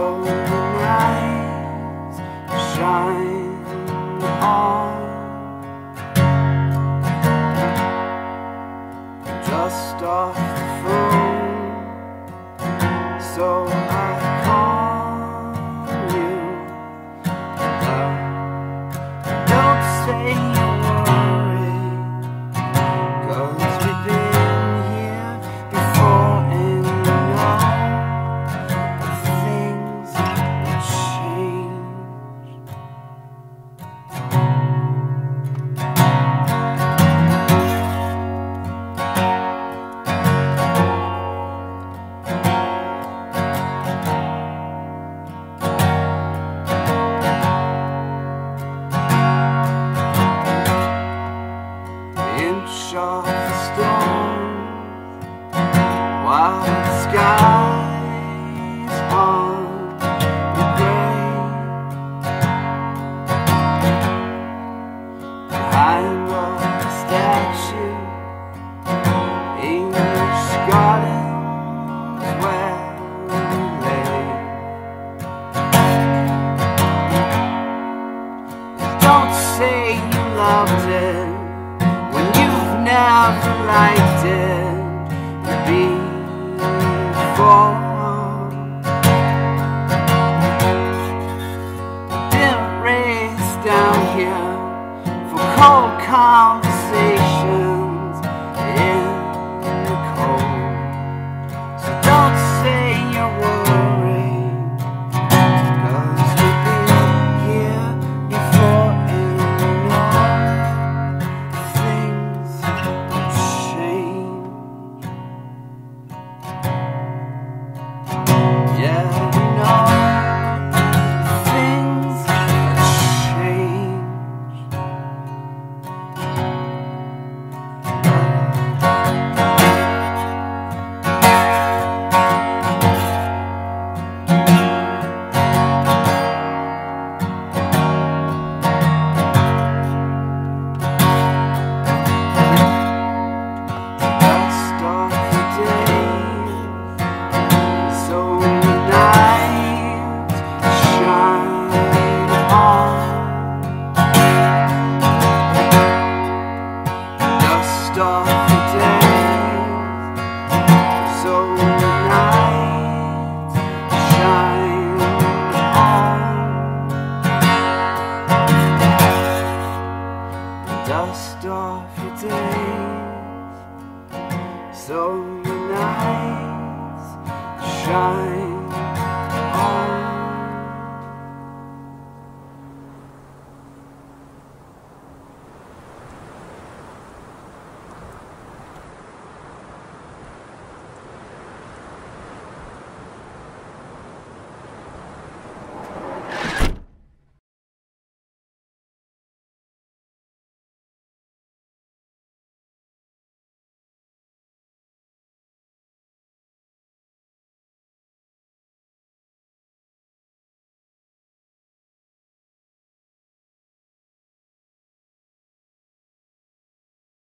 golden eyes shine on. Off. wide skies hard and gray. Behind the statue, English gardens where we lay. Don't say you loved it when you've never liked it. dust off your days so your nights shine on.